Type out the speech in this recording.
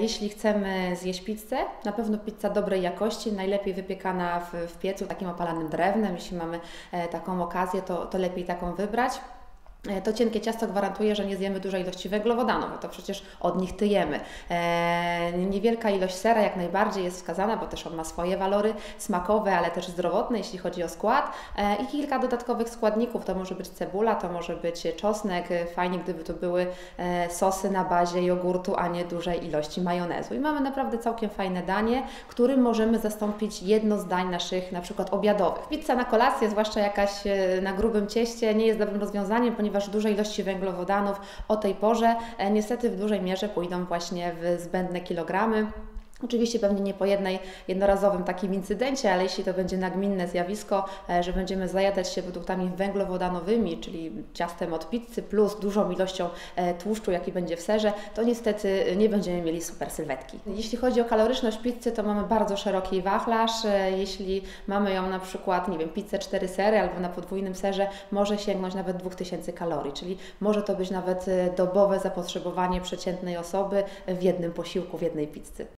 Jeśli chcemy zjeść pizzę, na pewno pizza dobrej jakości, najlepiej wypiekana w, w piecu takim opalanym drewnem. Jeśli mamy e, taką okazję, to, to lepiej taką wybrać. E, To cienkie ciasto gwarantuje, że nie zjemy dużej ilości węglowodanów, bo to przecież od nich tyjemy. E, niewielka ilość sera jak najbardziej jest wskazana, bo też on ma swoje walory smakowe, ale też zdrowotne, jeśli chodzi o skład. E, I kilka dodatkowych składników, to może być cebula, to może być czosnek. Fajnie, gdyby to były e, sosy na bazie jogurtu, a nie dużej ilości majonezu. I mamy naprawdę całkiem fajne danie, którym możemy zastąpić jedno z dań naszych na przykład obiadowych. Pizza na kolację, zwłaszcza jakaś na grubym cieście, nie jest dobrym rozwiązaniem, ponieważ duże ilości węglowodanów o tej porze e, niestety w dużej mierze pójdą właśnie w zbędne kilogramy. Oczywiście pewnie nie po jednej jednorazowym takim incydencie, ale jeśli to będzie nagminne zjawisko, e, że będziemy zajadać się produktami węglowodanowymi, czyli ciastem od pizzy plus dużą ilością e, tłuszczu, jaki będzie w serze, to niestety nie będziemy mieli super sylwetki. Jeśli chodzi o kaloryczność pizzy, to mamy bardzo szeroki wachlarz. E, Jeśli mamy ją na przykład, nie wiem, pizzę 4 sery albo na podwójnym serze, może sięgnąć nawet 2000 kalorii, czyli może to być nawet e, dobowe zapotrzebowanie przeciętnej osoby w jednym posiłku, w jednej pizzy.